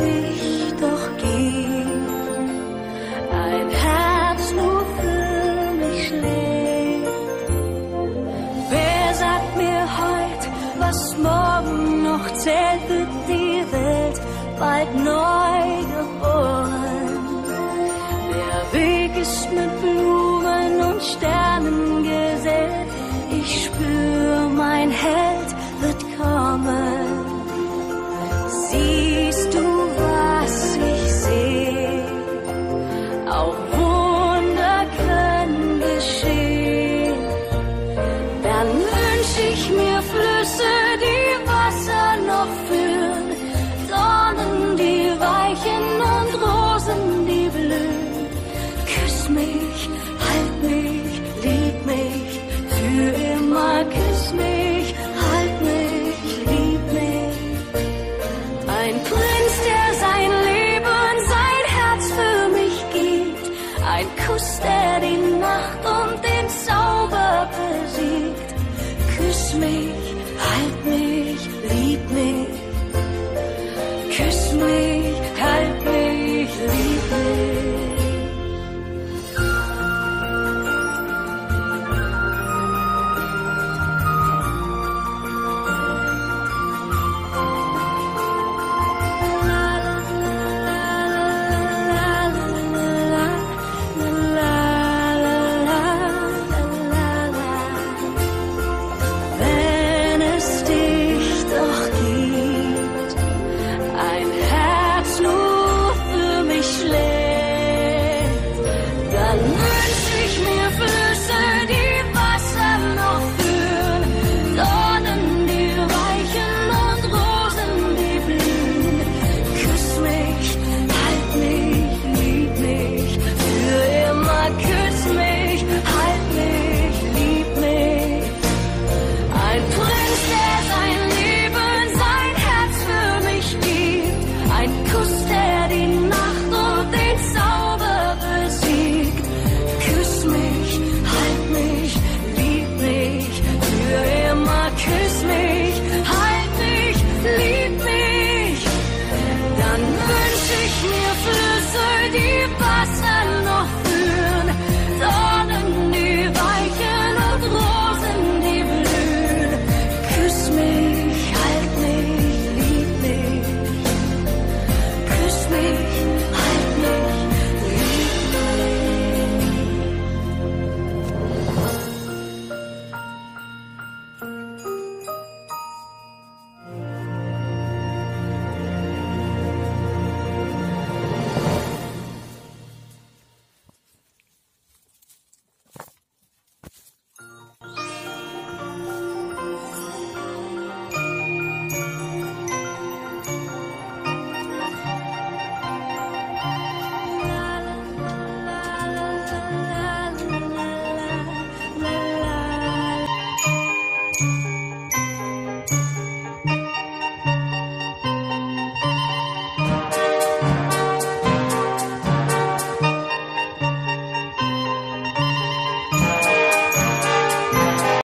Dich doch gibt, ein Herz nur für mich schlägt. Wer sagt mir heut, was morgen noch zählt, wird die Welt bald neu geboren. Der Weg ist mit Blumen und Sternen gesät. Ich spür, Dann wünsch ich mir Flüsse, die Wasser noch führen, Dornen, die weichen und Rosen, die blühen. Küss mich, halt mich, lieb mich, für immer küss mich, halt mich, lieb mich. Ein Prinz, der sein Leben, sein Herz für mich gibt. Ein Kuss, der die Nacht mich, halt mich, lieb mich, küss mich.